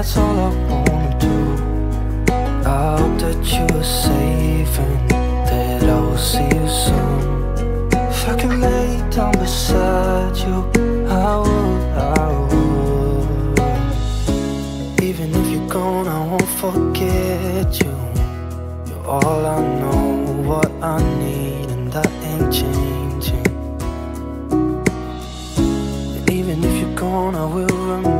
that's all I wanna do. I hope that you are safe and that I will see you soon. If I could lay down beside you, I would, I would. Even if you're gone, I won't forget you. You're all I know, what I need, and that ain't changing. Even if you're gone, I will remember.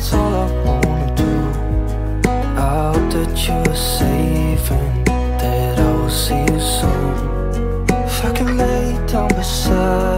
That's all I wanna do. I hope that you are safe and that I will see you soon. If I could lay down beside